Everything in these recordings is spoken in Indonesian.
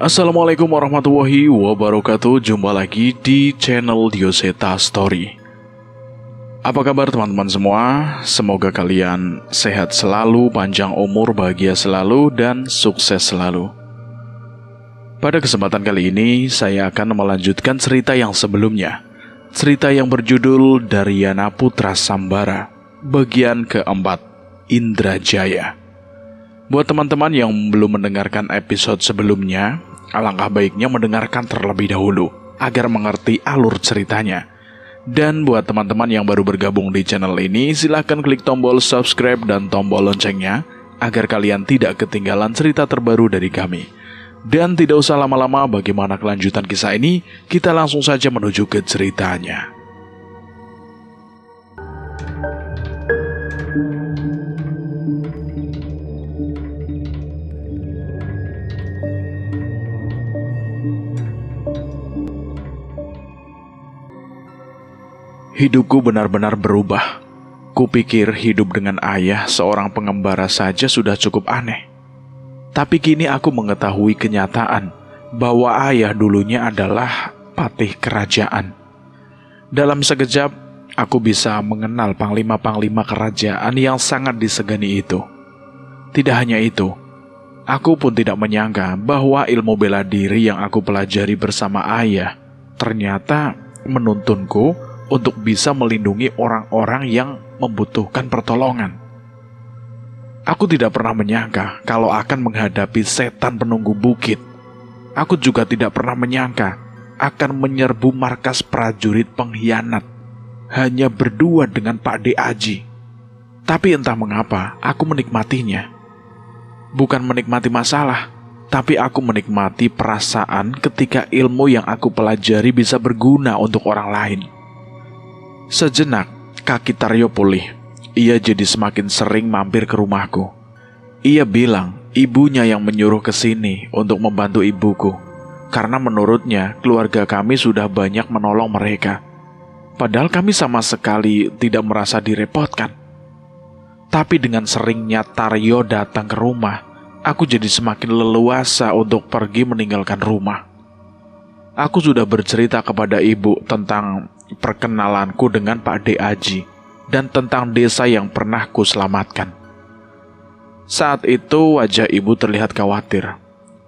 Assalamualaikum warahmatullahi wabarakatuh. Jumpa lagi di channel Dioseta Story. Apa kabar teman-teman semua? Semoga kalian sehat selalu, panjang umur, bahagia selalu, dan sukses selalu. Pada kesempatan kali ini Saya akan melanjutkan cerita yang sebelumnya. Cerita yang berjudul Daryana Putra Sambara Bagian keempat Indrajaya. Buat teman-teman yang belum mendengarkan episode sebelumnya, alangkah baiknya mendengarkan terlebih dahulu agar mengerti alur ceritanya. Dan buat teman-teman yang baru bergabung di channel ini, silahkan klik tombol subscribe dan tombol loncengnya agar kalian tidak ketinggalan cerita terbaru dari kami. Dan tidak usah lama-lama bagaimana kelanjutan kisah ini, kita langsung saja menuju ke ceritanya. Hidupku benar-benar berubah. Kupikir hidup dengan ayah seorang pengembara saja sudah cukup aneh. Tapi kini aku mengetahui kenyataan bahwa ayah dulunya adalah patih kerajaan. Dalam sekejap, aku bisa mengenal panglima-panglima kerajaan yang sangat disegani itu. Tidak hanya itu, aku pun tidak menyangka bahwa ilmu bela diri yang aku pelajari bersama ayah ternyata menuntunku untuk bisa melindungi orang-orang yang membutuhkan pertolongan. Aku tidak pernah menyangka kalau akan menghadapi setan penunggu bukit. Aku juga tidak pernah menyangka akan menyerbu markas prajurit pengkhianat hanya berdua dengan Pak De Aji. Tapi entah mengapa aku menikmatinya. Bukan menikmati masalah, tapi aku menikmati perasaan ketika ilmu yang aku pelajari bisa berguna untuk orang lain. Sejenak, kaki Taryo pulih. Ia jadi semakin sering mampir ke rumahku. Ia bilang ibunya yang menyuruh ke sini untuk membantu ibuku. Karena menurutnya keluarga kami sudah banyak menolong mereka. Padahal kami sama sekali tidak merasa direpotkan. Tapi dengan seringnya Taryo datang ke rumah, aku jadi semakin leluasa untuk pergi meninggalkan rumah. Aku sudah bercerita kepada ibu tentang perkenalanku dengan Pak De Aji dan tentang desa yang pernah ku selamatkan. Saat itu wajah ibu terlihat khawatir,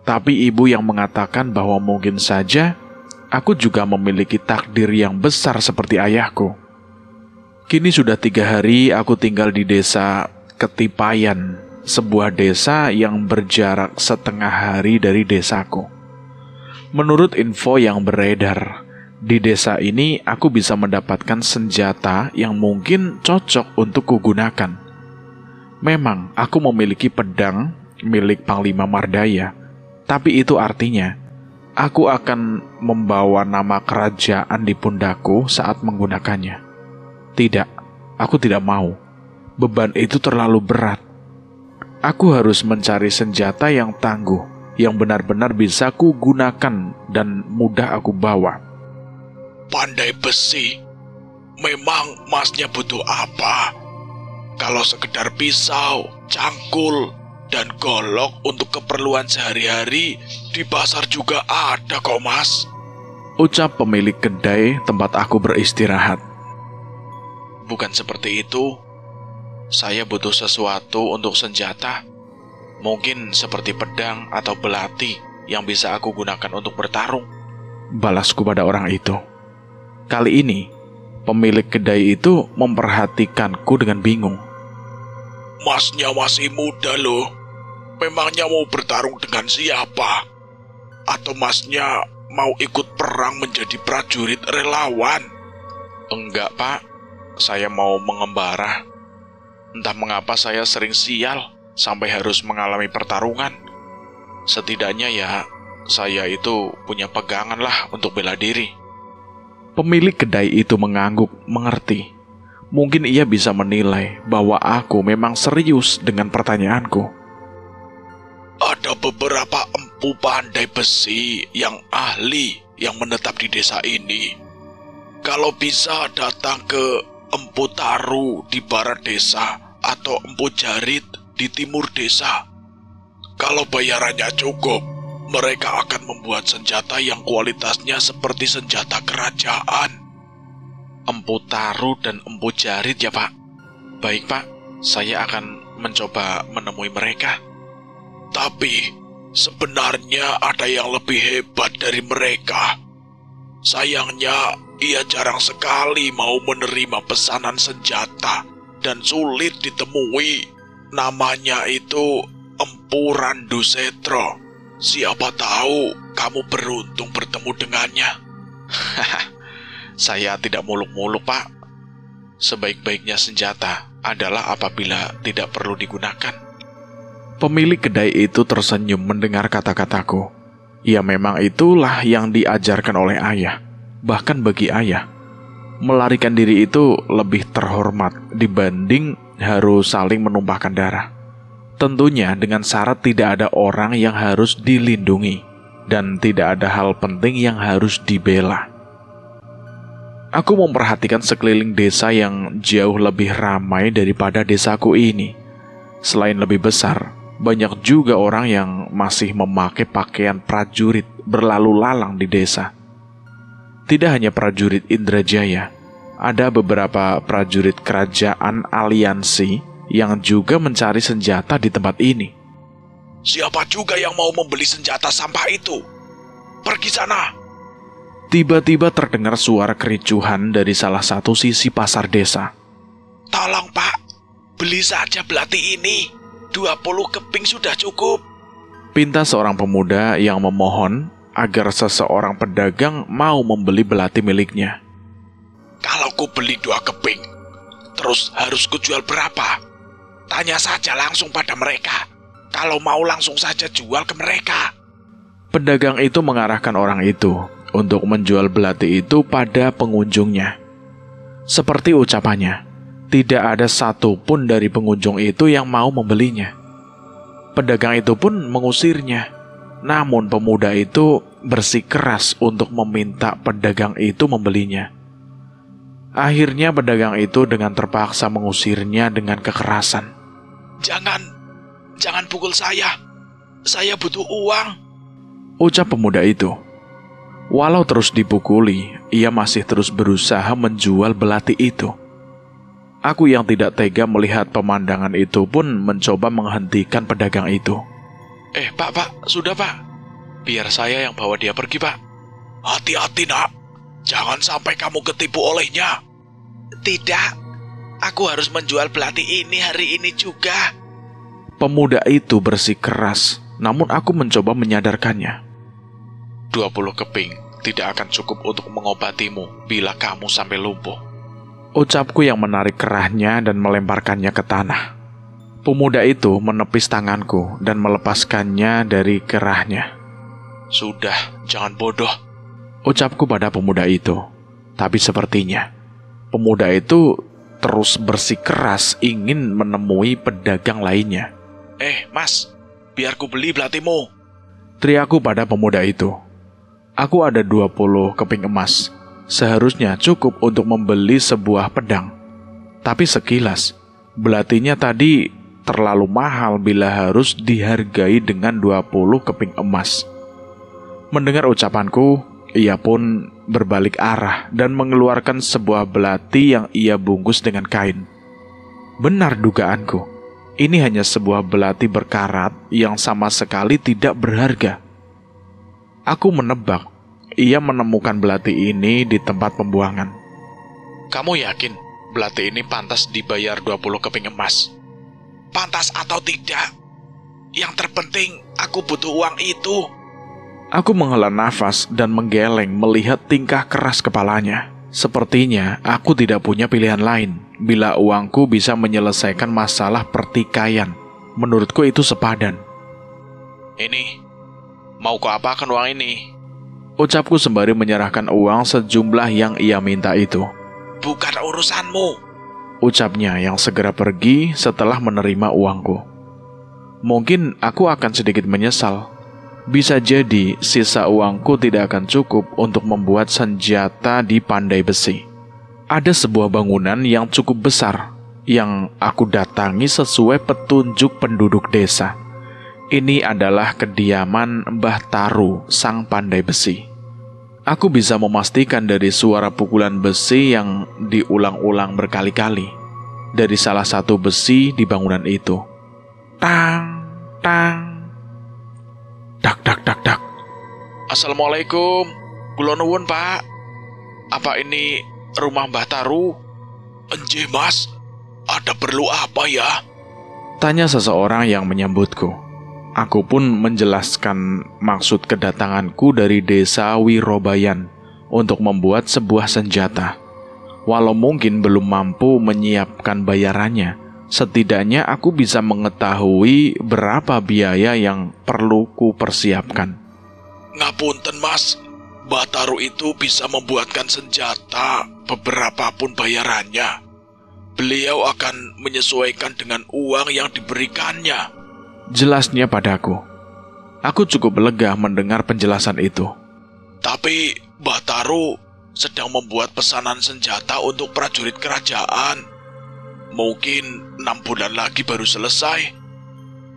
tapi ibu yang mengatakan bahwa mungkin saja aku juga memiliki takdir yang besar seperti ayahku. Kini sudah tiga hari aku tinggal di desa Ketipayan, sebuah desa yang berjarak setengah hari dari desaku. Menurut info yang beredar, di desa ini aku bisa mendapatkan senjata yang mungkin cocok untuk kugunakan. Memang aku memiliki pedang milik Panglima Mardaya, tapi itu artinya aku akan membawa nama kerajaan di pundakku saat menggunakannya. Tidak, aku tidak mau. Beban itu terlalu berat. Aku harus mencari senjata yang tangguh, yang benar-benar bisa kugunakan dan mudah aku bawa pandai besi. Memang masnya butuh apa? Kalau sekedar pisau, cangkul, dan golok untuk keperluan sehari-hari, di pasar juga ada kok mas. Ucap pemilik kedai tempat aku beristirahat. Bukan seperti itu. Saya butuh sesuatu untuk senjata. Mungkin seperti pedang atau belati yang bisa aku gunakan untuk bertarung. Balasku pada orang itu. Kali ini, pemilik kedai itu memperhatikanku dengan bingung. Masnya masih muda loh. Memangnya mau bertarung dengan siapa? Atau masnya mau ikut perang menjadi prajurit relawan? Enggak, Pak. Saya mau mengembara. Entah mengapa saya sering sial sampai harus mengalami pertarungan. Setidaknya ya, saya itu punya pegangan lah untuk bela diri. Pemilik kedai itu mengangguk, mengerti. Mungkin ia bisa menilai bahwa aku memang serius dengan pertanyaanku. Ada beberapa empu pandai besi yang ahli yang menetap di desa ini. Kalau bisa datang ke Empu Taru di barat desa atau Empu Jarit di timur desa. Kalau bayarannya cukup, mereka akan membuat senjata yang kualitasnya seperti senjata kerajaan. Empu Taru dan Empu Jarit ya pak? Baik pak, saya akan mencoba menemui mereka. Tapi sebenarnya ada yang lebih hebat dari mereka. Sayangnya ia jarang sekali mau menerima pesanan senjata dan sulit ditemui. Namanya itu Empu Randu Setro. Siapa tahu kamu beruntung bertemu dengannya. Saya tidak muluk-muluk, Pak. Sebaik-baiknya senjata adalah apabila tidak perlu digunakan. Pemilik kedai itu tersenyum mendengar kata-kataku. Ya memang itulah yang diajarkan oleh ayah. Bahkan bagi ayah, melarikan diri itu lebih terhormat dibanding harus saling menumpahkan darah. Tentunya dengan syarat tidak ada orang yang harus dilindungi dan tidak ada hal penting yang harus dibela. Aku memperhatikan sekeliling desa yang jauh lebih ramai daripada desaku ini. Selain lebih besar, banyak juga orang yang masih memakai pakaian prajurit berlalu lalang di desa. Tidak hanya prajurit Indrajaya, ada beberapa prajurit kerajaan aliansi yang juga mencari senjata di tempat ini. Siapa juga yang mau membeli senjata sampah itu? Pergi sana! Tiba-tiba terdengar suara kericuhan dari salah satu sisi pasar desa. Tolong pak, beli saja belati ini. 20 keping sudah cukup. Pinta seorang pemuda yang memohon agar seseorang pedagang mau membeli belati miliknya. Kalau ku beli dua keping, terus harus kujual berapa? Tanya saja langsung pada mereka. Kalau mau langsung saja jual ke mereka. Pedagang itu mengarahkan orang itu untuk menjual belati itu pada pengunjungnya. Seperti ucapannya, tidak ada satupun dari pengunjung itu yang mau membelinya. Pedagang itu pun mengusirnya. Namun pemuda itu bersikeras untuk meminta pedagang itu membelinya. Akhirnya pedagang itu dengan terpaksa mengusirnya dengan kekerasan. Jangan, jangan pukul saya. Saya butuh uang. Ucap pemuda itu. Walau terus dipukuli, ia masih terus berusaha menjual belati itu. Aku yang tidak tega melihat pemandangan itu pun mencoba menghentikan pedagang itu. Eh, Pak, Pak, sudah, Pak. Biar saya yang bawa dia pergi, Pak. Hati-hati, Nak. Jangan sampai kamu ketipu olehnya. Tidak, Aku harus menjual belati ini hari ini juga. Pemuda itu bersikeras, namun aku mencoba menyadarkannya. 20 keping tidak akan cukup untuk mengobatimu bila kamu sampai lumpuh. Ucapku yang menarik kerahnya dan melemparkannya ke tanah. Pemuda itu menepis tanganku dan melepaskannya dari kerahnya. Sudah, jangan bodoh. Ucapku pada pemuda itu. Tapi sepertinya, pemuda itu terus bersikeras ingin menemui pedagang lainnya. Eh, mas, biar ku beli belatimu. Teriaku pada pemuda itu. Aku ada 20 keping emas. Seharusnya cukup untuk membeli sebuah pedang. Tapi sekilas, belatinya tadi terlalu mahal bila harus dihargai dengan 20 keping emas. Mendengar ucapanku, ia pun berbalik arah dan mengeluarkan sebuah belati yang ia bungkus dengan kain. Benar dugaanku, ini hanya sebuah belati berkarat yang sama sekali tidak berharga. Aku menebak ia menemukan belati ini di tempat pembuangan. Kamu yakin belati ini pantas dibayar 20 keping emas? Pantas atau tidak? Yang terpenting aku butuh uang itu. Aku menghela nafas dan menggeleng melihat tingkah keras kepalanya. Sepertinya aku tidak punya pilihan lain bila uangku bisa menyelesaikan masalah pertikaian. Menurutku itu sepadan. Ini, mau kau apakan uang ini? Ucapku sembari menyerahkan uang sejumlah yang ia minta itu. Bukan urusanmu. Ucapnya yang segera pergi setelah menerima uangku. Mungkin aku akan sedikit menyesal bisa jadi sisa uangku tidak akan cukup untuk membuat senjata di pandai besi. Ada sebuah bangunan yang cukup besar yang aku datangi sesuai petunjuk penduduk desa. Ini adalah kediaman Mbah Taru, sang pandai besi. Aku bisa memastikan dari suara pukulan besi yang diulang-ulang berkali-kali dari salah satu besi di bangunan itu. Tang, tang. Dak, dak, dak, dak. Assalamualaikum. Kula nuwun, Pak. Apa ini rumah Mbah Taru? Enje, Mas. Ada perlu apa ya? Tanya seseorang yang menyambutku. Aku pun menjelaskan maksud kedatanganku dari desa Wirobayan untuk membuat sebuah senjata. Walau mungkin belum mampu menyiapkan bayarannya, setidaknya aku bisa mengetahui berapa biaya yang perlu ku persiapkan. Ngapunten, Mas. Bataru itu bisa membuatkan senjata beberapa pun bayarannya. Beliau akan menyesuaikan dengan uang yang diberikannya. Jelasnya padaku. Aku cukup lega mendengar penjelasan itu. Tapi Bataru sedang membuat pesanan senjata untuk prajurit kerajaan. Mungkin enam bulan lagi baru selesai.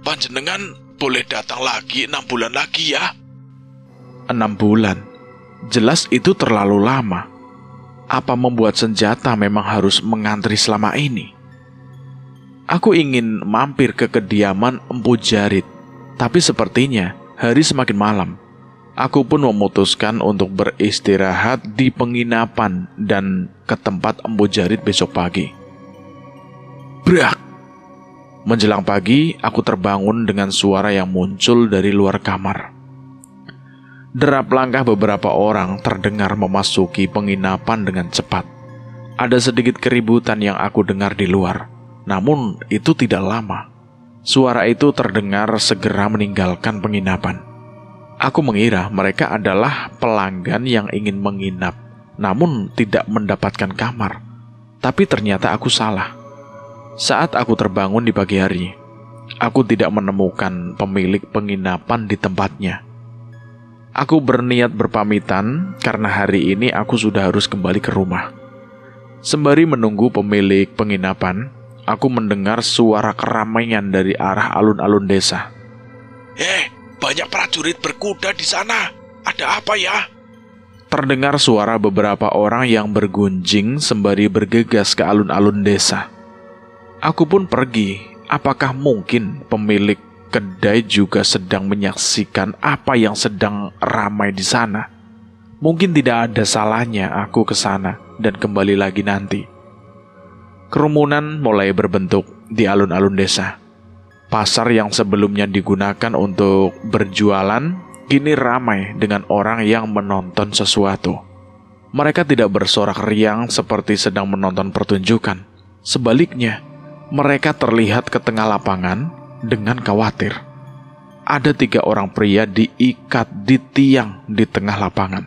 Panjenengan boleh datang lagi enam bulan lagi ya. Enam bulan. Jelas itu terlalu lama. Apa membuat senjata memang harus mengantri selama ini? Aku ingin mampir ke kediaman Empu Jarit, tapi sepertinya hari semakin malam. Aku pun memutuskan untuk beristirahat di penginapan dan ke tempat Empu Jarit besok pagi. Brak! Menjelang pagi, aku terbangun dengan suara yang muncul dari luar kamar. Derap langkah beberapa orang terdengar memasuki penginapan dengan cepat. Ada sedikit keributan yang aku dengar di luar. Namun itu tidak lama. Suara itu terdengar segera meninggalkan penginapan. Aku mengira mereka adalah pelanggan yang ingin menginap, namun tidak mendapatkan kamar. Tapi ternyata aku salah. Saat aku terbangun di pagi hari, aku tidak menemukan pemilik penginapan di tempatnya. Aku berniat berpamitan karena hari ini aku sudah harus kembali ke rumah. Sembari menunggu pemilik penginapan, aku mendengar suara keramaian dari arah alun-alun desa. Eh, banyak prajurit berkuda di sana. Ada apa ya? Terdengar suara beberapa orang yang bergunjing sembari bergegas ke alun-alun desa. Aku pun pergi. Apakah mungkin pemilik kedai juga sedang menyaksikan apa yang sedang ramai di sana? Mungkin tidak ada salahnya aku ke sana dan kembali lagi nanti. Kerumunan mulai berbentuk di alun-alun desa. Pasar yang sebelumnya digunakan untuk berjualan kini ramai dengan orang yang menonton sesuatu. Mereka tidak bersorak riang seperti sedang menonton pertunjukan. Sebaliknya, mereka terlihat ke tengah lapangan dengan khawatir. Ada tiga orang pria diikat di tiang di tengah lapangan.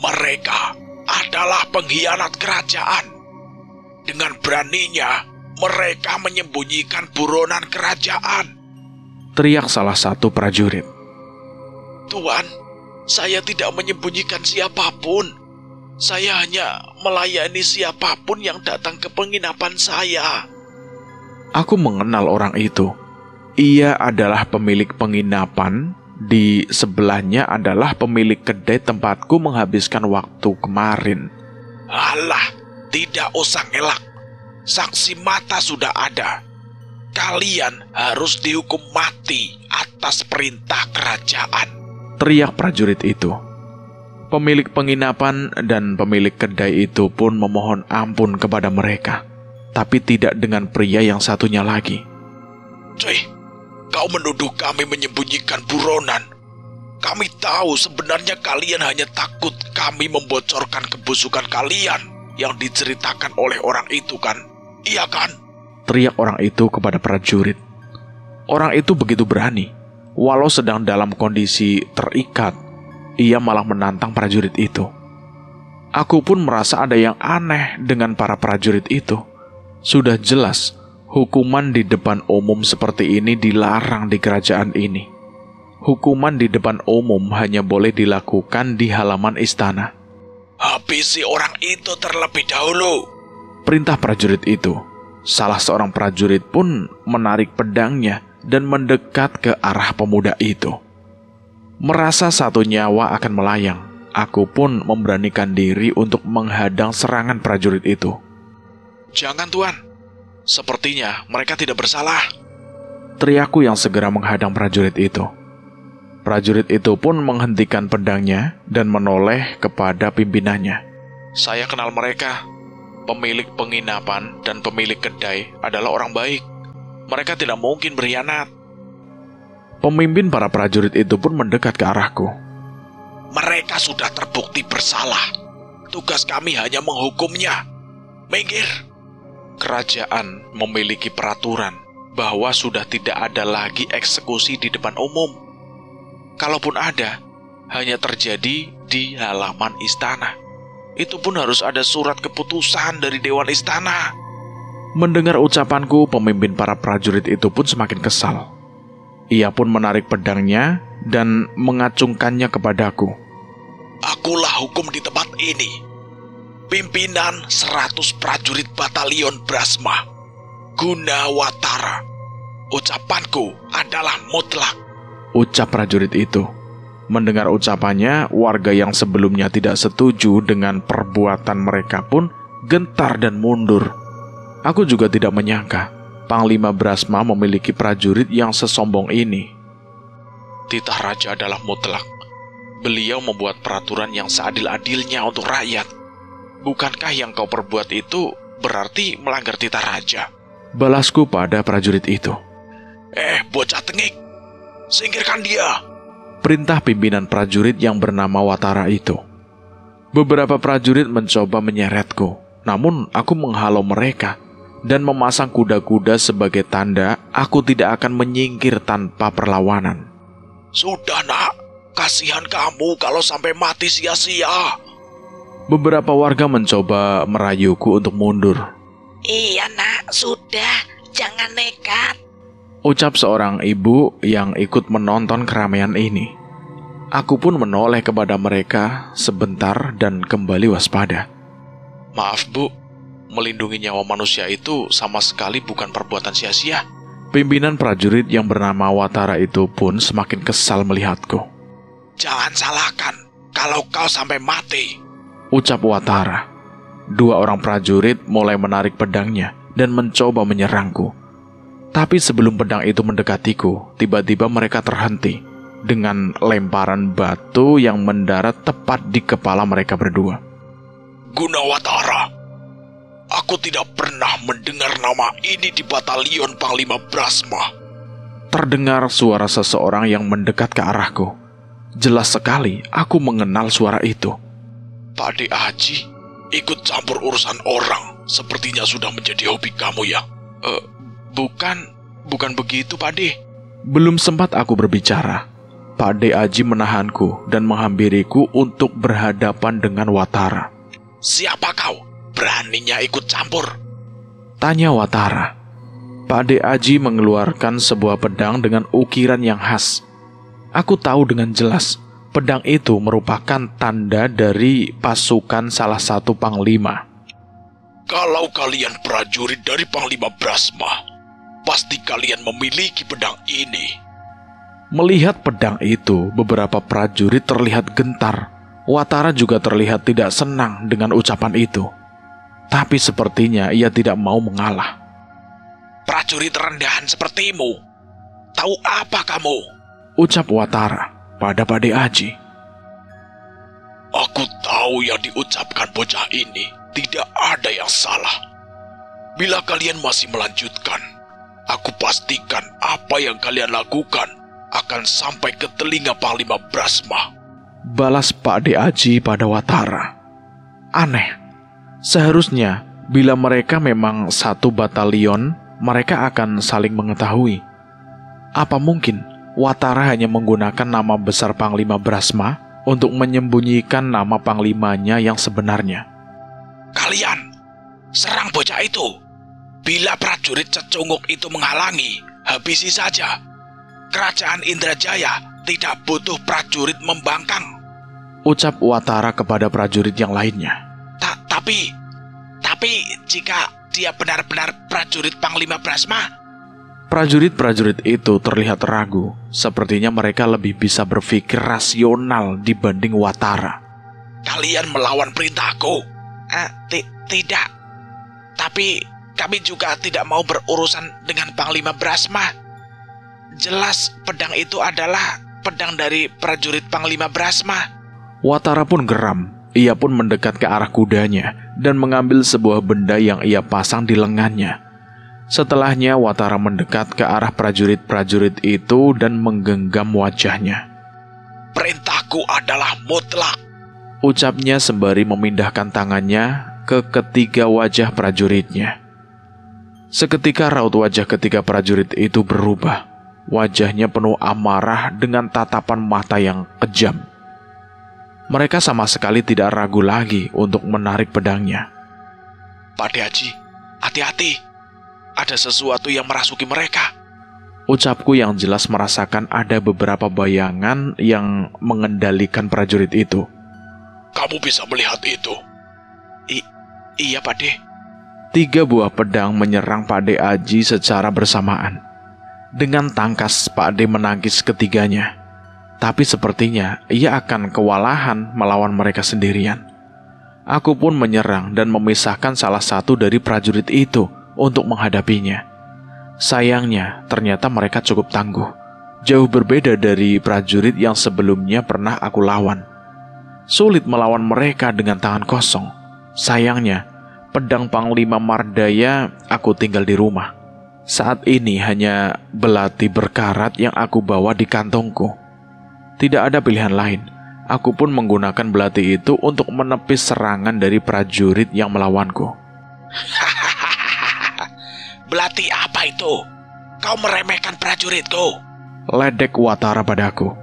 Mereka adalah pengkhianat kerajaan dengan beraninya, mereka menyembunyikan buronan kerajaan. Teriak salah satu prajurit. Tuan, saya tidak menyembunyikan siapa pun. Saya hanya melayani siapa pun yang datang ke penginapan saya. Aku mengenal orang itu. Ia adalah pemilik penginapan. Di sebelahnya adalah pemilik kedai tempatku menghabiskan waktu kemarin. Alah, tidak usah ngelak. Saksi mata sudah ada. Kalian harus dihukum mati atas perintah kerajaan. Teriak prajurit itu. Pemilik penginapan dan pemilik kedai itu pun memohon ampun kepada mereka, tapi tidak dengan pria yang satunya lagi. Cuy, kau menuduh kami menyembunyikan buronan. Kami tahu sebenarnya kalian hanya takut kami membocorkan kebusukan kalian yang diceritakan oleh orang itu kan? Iya kan? Teriak orang itu kepada prajurit. Orang itu begitu berani. Walau sedang dalam kondisi terikat, ia malah menantang prajurit itu. Aku pun merasa ada yang aneh dengan para prajurit itu. Sudah jelas, hukuman di depan umum seperti ini dilarang di kerajaan ini. Hukuman di depan umum hanya boleh dilakukan di halaman istana. Habisi orang itu terlebih dahulu. Perintah prajurit itu. Salah seorang prajurit pun menarik pedangnya dan mendekat ke arah pemuda itu. Merasa satu nyawa akan melayang, aku pun memberanikan diri untuk menghadang serangan prajurit itu. Jangan tuan, sepertinya mereka tidak bersalah. Teriakku yang segera menghadang prajurit itu. Prajurit itu pun menghentikan pedangnya dan menoleh kepada pimpinannya. Saya kenal mereka. Pemilik penginapan dan pemilik kedai adalah orang baik. Mereka tidak mungkin berkhianat. Pemimpin para prajurit itu pun mendekat ke arahku. Mereka sudah terbukti bersalah. Tugas kami hanya menghukumnya. Minggir. Kerajaan memiliki peraturan bahwa sudah tidak ada lagi eksekusi di depan umum. Kalaupun ada, hanya terjadi di halaman istana. Itu pun harus ada surat keputusan dari Dewan Istana. Mendengar ucapanku, pemimpin para prajurit itu pun semakin kesal. Ia pun menarik pedangnya dan mengacungkannya kepadaku. Akulah hukum di tempat ini. Pimpinan 100 prajurit batalion Brasma. Gunawatara. Ucapanku adalah mutlak. Ucap prajurit itu. Mendengar ucapannya, warga yang sebelumnya tidak setuju dengan perbuatan mereka pun gentar dan mundur. Aku juga tidak menyangka Panglima Brasma memiliki prajurit yang sesombong ini. Titah Raja adalah mutlak. Beliau membuat peraturan yang seadil-adilnya untuk rakyat. Bukankah yang kau perbuat itu berarti melanggar titah Raja? Balasku pada prajurit itu. Eh, bocah tengik! Singkirkan dia! Perintah pimpinan prajurit yang bernama Watara itu. Beberapa prajurit mencoba menyeretku, namun aku menghalau mereka dan memasang kuda-kuda sebagai tanda aku tidak akan menyingkir tanpa perlawanan. Sudah nak, kasihan kamu kalau sampai mati sia-sia. Beberapa warga mencoba merayuku untuk mundur. Iya nak, sudah, jangan nekat. Ucap seorang ibu yang ikut menonton keramaian ini. Aku pun menoleh kepada mereka sebentar dan kembali waspada. Maaf bu, melindungi nyawa manusia itu sama sekali bukan perbuatan sia-sia. Pimpinan prajurit yang bernama Watara itu pun semakin kesal melihatku. Jangan salahkan kalau kau sampai mati. Ucap Watara. Dua orang prajurit mulai menarik pedangnya dan mencoba menyerangku. Tapi sebelum pedang itu mendekatiku, tiba-tiba mereka terhenti dengan lemparan batu yang mendarat tepat di kepala mereka berdua. Gunawatara, aku tidak pernah mendengar nama ini di batalion Panglima Brasma. Terdengar suara seseorang yang mendekat ke arahku. Jelas sekali aku mengenal suara itu. Pak De Haji, ikut campur urusan orang sepertinya sudah menjadi hobi kamu ya. Eh, bukan, bukan begitu Pak De. Belum sempat aku berbicara, Pak De Aji menahanku dan menghampiriku untuk berhadapan dengan Watara. Siapa kau? Beraninya ikut campur? Tanya Watara. Pak De Aji mengeluarkan sebuah pedang dengan ukiran yang khas. Aku tahu dengan jelas pedang itu merupakan tanda dari pasukan salah satu panglima. Kalau kalian prajurit dari Panglima Brasma, pasti kalian memiliki pedang ini. Melihat pedang itu, beberapa prajurit terlihat gentar. Watara juga terlihat tidak senang dengan ucapan itu. Tapi sepertinya ia tidak mau mengalah. Prajurit rendahan sepertimu, tahu apa kamu? Ucap Watara pada Pade Aji. Aku tahu yang diucapkan bocah ini tidak ada yang salah. Bila kalian masih melanjutkan, aku pastikan apa yang kalian lakukan akan sampai ke telinga Panglima Brasma. Balas Pak De Aji pada Watara. Aneh, seharusnya bila mereka memang satu batalion, mereka akan saling mengetahui. Apa mungkin Watara hanya menggunakan nama besar Panglima Brasma untuk menyembunyikan nama panglimanya yang sebenarnya? Kalian, serang bocah itu. Bila prajurit cecunguk itu menghalangi, habisi saja. Kerajaan Indrajaya tidak butuh prajurit membangkang. Ucap Watara kepada prajurit yang lainnya. Ta tapi, tapi jika dia benar-benar prajurit Panglima Brasma, Prajurit-prajurit itu terlihat ragu, sepertinya mereka lebih bisa berpikir rasional dibanding Watara. Kalian melawan perintahku? Ah, ti- tidak. Tapi kami juga tidak mau berurusan dengan Panglima Brasma. Jelas pedang itu adalah pedang dari prajurit Panglima Brasma. Watara pun geram. Ia pun mendekat ke arah kudanya dan mengambil sebuah benda yang ia pasang di lengannya. Setelahnya, Watara mendekat ke arah prajurit-prajurit itu dan menggenggam wajahnya. Perintahku adalah mutlak. Ucapnya sembari memindahkan tangannya ke ketiga wajah prajuritnya. Seketika raut wajah ketiga prajurit itu berubah. Wajahnya penuh amarah dengan tatapan mata yang kejam. Mereka sama sekali tidak ragu lagi untuk menarik pedangnya. Pak Haji, hati-hati. Ada sesuatu yang merasuki mereka. Ucapku yang jelas merasakan ada beberapa bayangan yang mengendalikan prajurit itu. Kamu bisa melihat itu. Iya, Pak De. Tiga buah pedang menyerang Pak De Aji secara bersamaan. Dengan tangkas Pak De menangkis ketiganya. Tapi sepertinya ia akan kewalahan melawan mereka sendirian. Aku pun menyerang dan memisahkan salah satu dari prajurit itu untuk menghadapinya. Sayangnya, ternyata mereka cukup tangguh. Jauh berbeda dari prajurit yang sebelumnya pernah aku lawan. Sulit melawan mereka dengan tangan kosong. Sayangnya, pedang Panglima Mardaya aku tinggal di rumah. Saat ini hanya belati berkarat yang aku bawa di kantongku. Tidak ada pilihan lain. Aku pun menggunakan belati itu untuk menepis serangan dari prajurit yang melawanku. Belati apa itu? Kau meremehkan prajuritku. Ledek Watara padaku.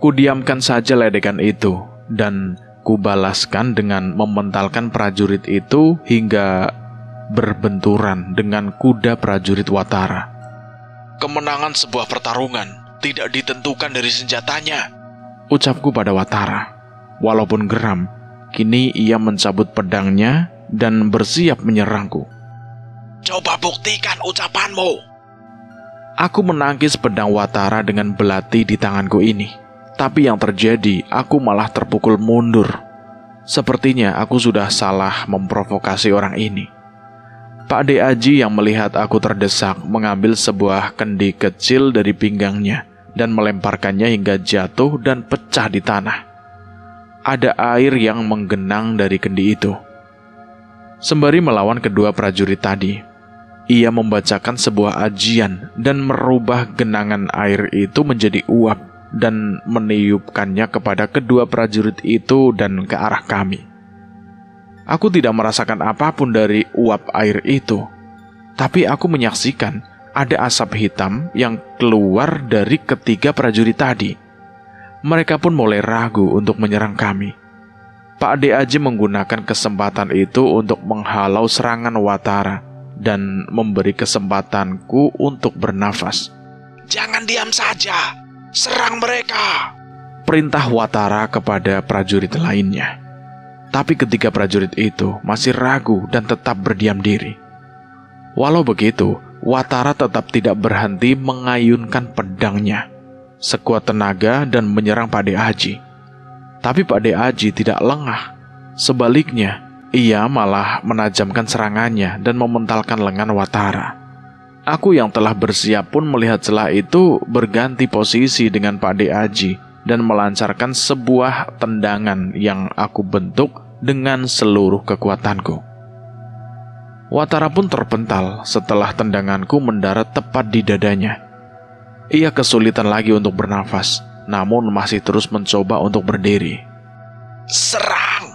Kudiamkan saja ledekan itu dan kubalaskan dengan mementalkan prajurit itu hingga berbenturan dengan kuda prajurit Watara. Kemenangan sebuah pertarungan tidak ditentukan dari senjatanya. Ucapku pada Watara. Walaupun geram, kini ia mencabut pedangnya dan bersiap menyerangku. Coba buktikan ucapanmu. Aku menangkis pedang Watara dengan belati di tanganku ini. Tapi yang terjadi, aku malah terpukul mundur. Sepertinya aku sudah salah memprovokasi orang ini. Pak De Aji yang melihat aku terdesak mengambil sebuah kendi kecil dari pinggangnya dan melemparkannya hingga jatuh dan pecah di tanah. Ada air yang menggenang dari kendi itu. Sembari melawan kedua prajurit tadi, ia membacakan sebuah ajian dan merubah genangan air itu menjadi uap dan meniupkannya kepada kedua prajurit itu dan ke arah kami. Aku tidak merasakan apa pun dari uap air itu, tapi aku menyaksikan ada asap hitam yang keluar dari ketiga prajurit tadi. Mereka pun mulai ragu untuk menyerang kami. Pak Ade Aji menggunakan kesempatan itu untuk menghalau serangan Watara dan memberi kesempatanku untuk bernafas. Jangan diam saja. Serang mereka. Perintah Watara kepada prajurit lainnya. Tapi ketika prajurit itu masih ragu dan tetap berdiam diri. Walau begitu, Watara tetap tidak berhenti mengayunkan pedangnya sekuat tenaga dan menyerang Pak De Aji. Tapi Pak De Aji tidak lengah. Sebaliknya, ia malah menajamkan serangannya dan mementalkan lengan Watara. Aku yang telah bersiap pun melihat celah itu berganti posisi dengan Pak De Aji dan melancarkan sebuah tendangan yang aku bentuk dengan seluruh kekuatanku. Watara pun terpental setelah tendanganku mendarat tepat di dadanya. Ia kesulitan lagi untuk bernafas, namun masih terus mencoba untuk berdiri. Serang!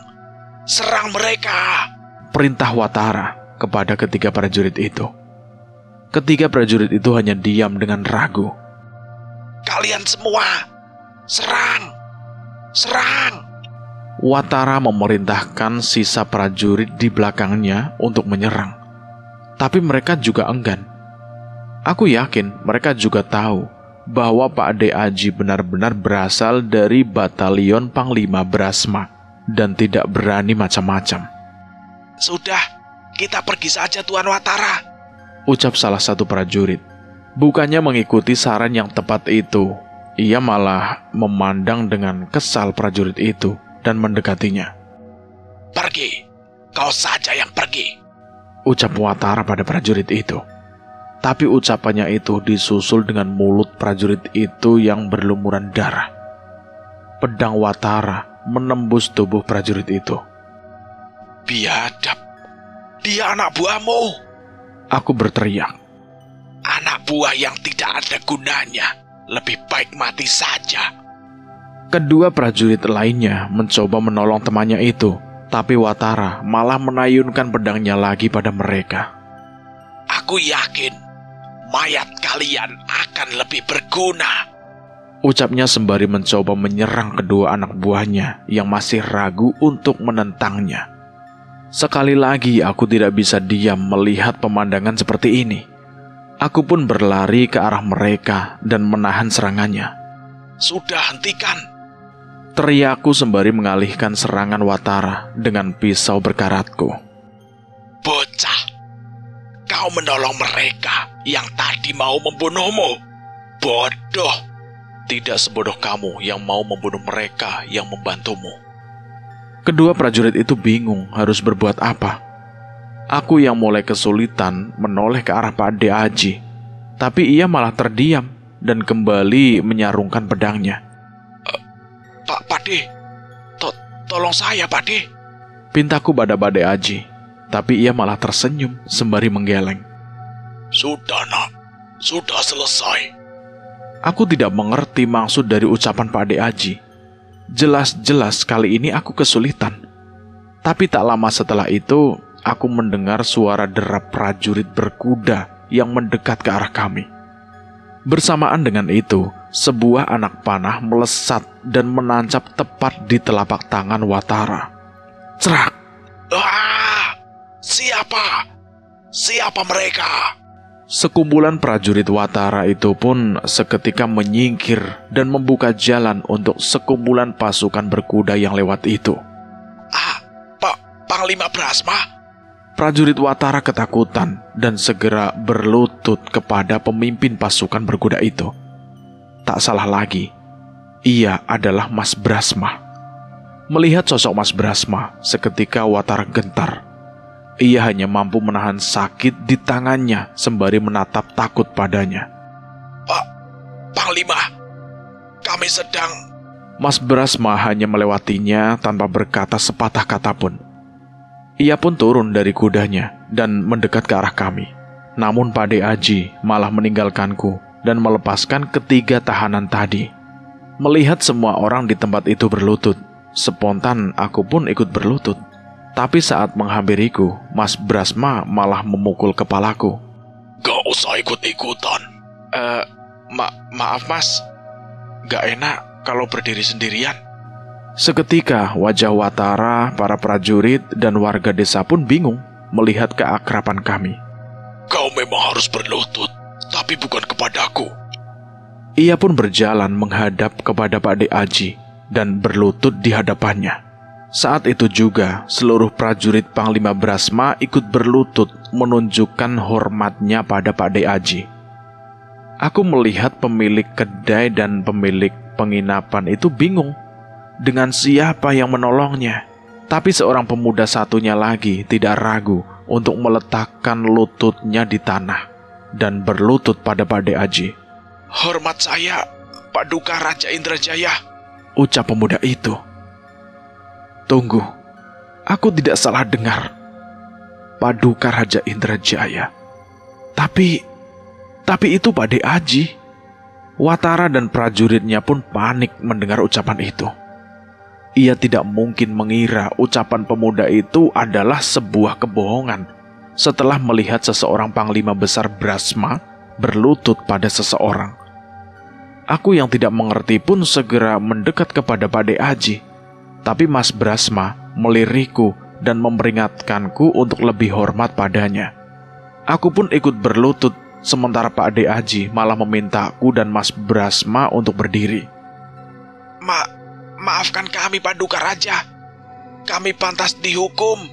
Serang mereka! Perintah Watara kepada ketiga prajurit itu. Ketiga prajurit itu hanya diam dengan ragu. Kalian semua! Serang! Serang! Watara memerintahkan sisa prajurit di belakangnya untuk menyerang. Tapi mereka juga enggan. Aku yakin mereka juga tahu bahwa Pak De Aji benar-benar berasal dari batalion Panglima Brasma dan tidak berani macam-macam. Sudah, kita pergi saja Tuan Watara. Ucap salah satu prajurit. Bukannya mengikuti saran yang tepat itu, ia malah memandang dengan kesal prajurit itu dan mendekatinya. Pergi, kau saja yang pergi. Ucap Watara pada prajurit itu. Tapi ucapannya itu disusul dengan mulut prajurit itu yang berlumuran darah. Pedang Watara menembus tubuh prajurit itu. Biadab, dia anak buahmu. Aku berteriak. Anak buah yang tidak ada gunanya. Lebih baik mati saja. Kedua prajurit lainnya mencoba menolong temannya itu, tapi Watara malah menayunkan pedangnya lagi pada mereka. Aku yakin mayat kalian akan lebih berguna. Ucapnya sembari mencoba menyerang kedua anak buahnya yang masih ragu untuk menentangnya. Sekali lagi aku tidak bisa diam melihat pemandangan seperti ini. Aku pun berlari ke arah mereka dan menahan serangannya. Sudah hentikan. Teriakku sembari mengalihkan serangan Watara dengan pisau berkaratku. Bocah, kau menolong mereka yang tadi mau membunuhmu. Bodoh. Tidak sebodoh kamu yang mau membunuh mereka yang membantumu. Kedua prajurit itu bingung harus berbuat apa. Aku yang mulai kesulitan menoleh ke arah Pak De Aji, tapi ia malah terdiam dan kembali menyarungkan pedangnya. Uh, Pak Pade, to tolong saya Pade. Pintaku pada Bade Aji, tapi ia malah tersenyum sembari menggeleng. Sudah nak, sudah selesai. Aku tidak mengerti maksud dari ucapan Pak De Aji. Jelas-jelas kali ini aku kesulitan. Tapi tak lama setelah itu, aku mendengar suara derap prajurit berkuda yang mendekat ke arah kami. Bersamaan dengan itu, sebuah anak panah melesat dan menancap tepat di telapak tangan Watara. Cerak! Ah, siapa? Siapa mereka? Sekumpulan prajurit Watara itu pun seketika menyingkir dan membuka jalan untuk sekumpulan pasukan berkuda yang lewat itu. Ah, Pak Panglima Brasma? Prajurit Watara ketakutan dan segera berlutut kepada pemimpin pasukan berkuda itu. Tak salah lagi, ia adalah Mas Brasma. Melihat sosok Mas Brasma, seketika Watara gentar. Ia hanya mampu menahan sakit di tangannya sembari menatap takut padanya. Pak, Panglima, kami sedang... Mas Brasma hanya melewatinya tanpa berkata sepatah kata pun. Ia pun turun dari kudanya dan mendekat ke arah kami. Namun Pade Aji malah meninggalkanku dan melepaskan ketiga tahanan tadi. Melihat semua orang di tempat itu berlutut, spontan aku pun ikut berlutut. Tapi saat menghampiriku, Mas Brasma malah memukul kepalaku. Gak usah ikut-ikutan. Eh, uh, ma maaf mas, gak enak kalau berdiri sendirian. Seketika wajah Watara, para prajurit, dan warga desa pun bingung melihat keakraban kami. Kau memang harus berlutut, tapi bukan kepadaku. Ia pun berjalan menghadap kepada Pak De Aji dan berlutut di hadapannya. Saat itu juga seluruh prajurit Panglima Brasma ikut berlutut menunjukkan hormatnya pada Pak De Aji. Aku melihat pemilik kedai dan pemilik penginapan itu bingung dengan siapa yang menolongnya. Tapi seorang pemuda satunya lagi tidak ragu untuk meletakkan lututnya di tanah dan berlutut pada Pade Aji. Hormat saya, Pak Duka Raja Indrajaya. Ucap pemuda itu. Tunggu, aku tidak salah dengar. Paduka Raja Indrajaya. Tapi, tapi itu Pade Aji. Watara dan prajuritnya pun panik mendengar ucapan itu. Ia tidak mungkin mengira ucapan pemuda itu adalah sebuah kebohongan setelah melihat seseorang panglima besar Brasma berlutut pada seseorang. Aku yang tidak mengerti pun segera mendekat kepada Pade Aji. Tapi Mas Brasma meliriku dan memperingatkanku untuk lebih hormat padanya. Aku pun ikut berlutut sementara Pak Ade Aji malah memintaku dan Mas Brasma untuk berdiri. Mak, Maafkan kami Paduka Raja. Kami pantas dihukum.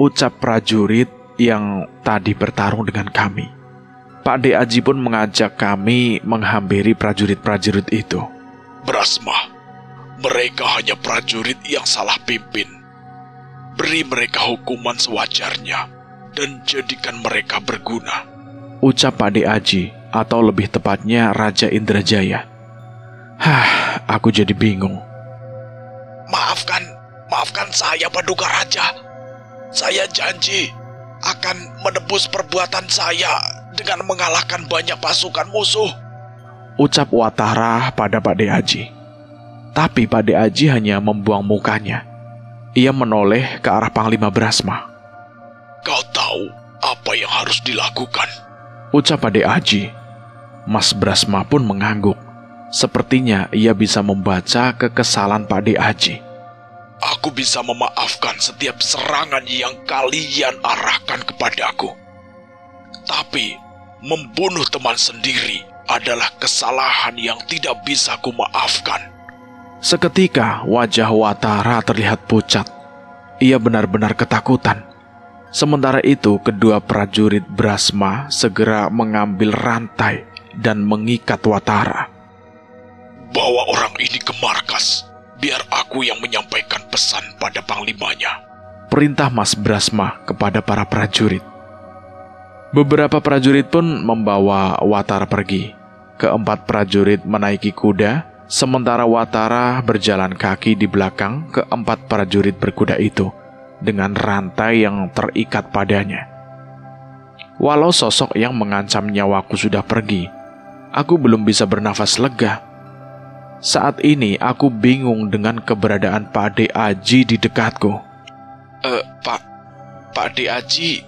Ucap prajurit yang tadi bertarung dengan kami. Pak De Aji pun mengajak kami menghampiri prajurit-prajurit itu. Brasma, mereka hanya prajurit yang salah pimpin. Beri mereka hukuman sewajarnya dan jadikan mereka berguna. Ucap Pak Aji, atau lebih tepatnya Raja Indrajaya. Hah, aku jadi bingung. Maafkan, maafkan saya Paduka Raja. Saya janji akan menebus perbuatan saya dengan mengalahkan banyak pasukan musuh. Ucap Watara pada Pak Aji. Tapi Pak De Aji hanya membuang mukanya. Ia menoleh ke arah Panglima Brasma. Kau tahu apa yang harus dilakukan? Ucap Pak De Aji. Mas Brasma pun mengangguk. Sepertinya ia bisa membaca kekesalan Pak De Aji. Aku bisa memaafkan setiap serangan yang kalian arahkan kepadaku. Tapi, membunuh teman sendiri adalah kesalahan yang tidak bisa kumaafkan. Seketika wajah Watara terlihat pucat. Ia benar-benar ketakutan. Sementara itu, kedua prajurit Brasma segera mengambil rantai dan mengikat Watara. Bawa orang ini ke markas, biar aku yang menyampaikan pesan pada panglimanya. Perintah Mas Brasma kepada para prajurit. Beberapa prajurit pun membawa Watara pergi. Keempat prajurit menaiki kuda, sementara Watara berjalan kaki di belakang keempat prajurit berkuda itu dengan rantai yang terikat padanya. Walau sosok yang mengancam nyawaku sudah pergi, aku belum bisa bernafas lega saat ini aku bingung dengan keberadaan Pak De Aji di dekatku. Eh, Pak, Pak De Aji,